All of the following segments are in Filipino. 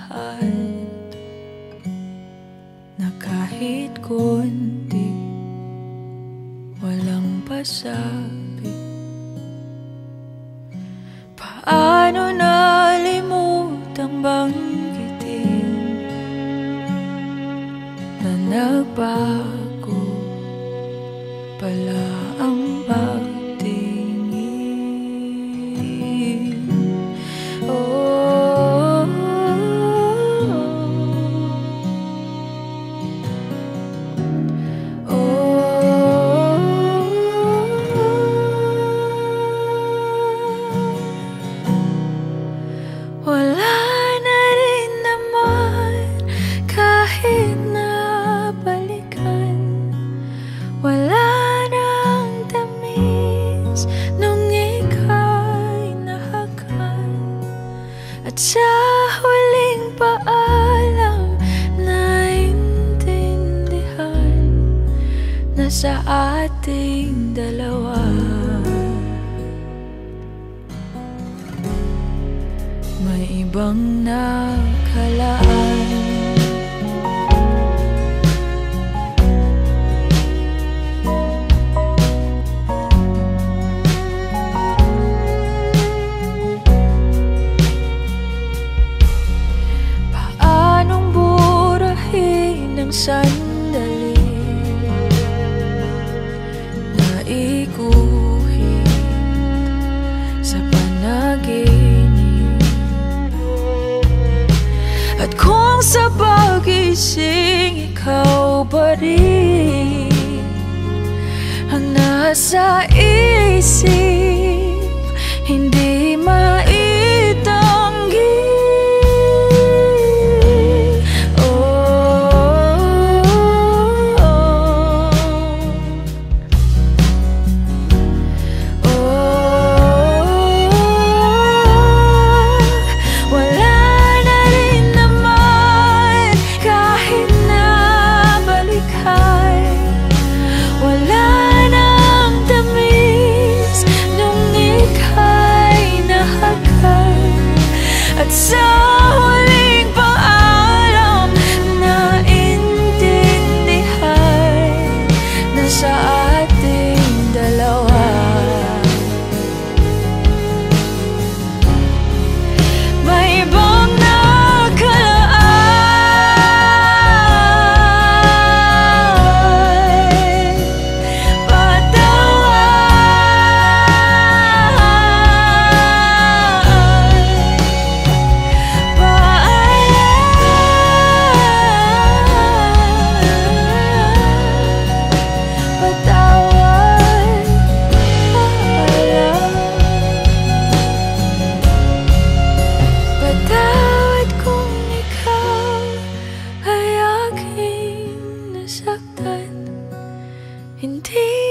lahat Na kahit konti Walang pasabi. Paano nalimutang banggitin Na nagbago pala ang pagtingin sa ating dalawa. May ibang nakalaan. Paanong burahin ng sandali rin Ang nasa isip Hindi maitanggi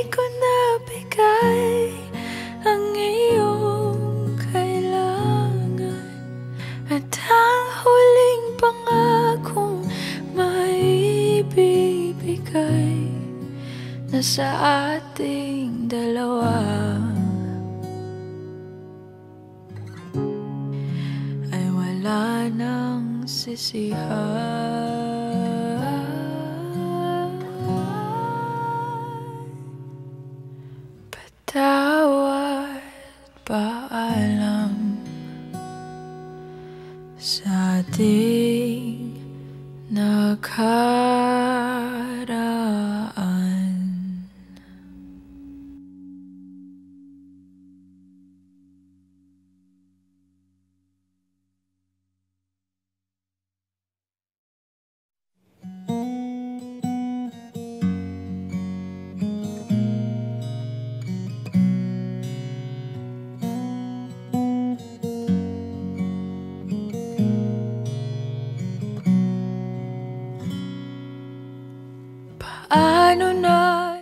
ko nabigay ang iyong kailangan. At ang huling pangakong maibibigay Nasa ating dalawa. Ay wala nang sisihan sa ating nakakalimutan.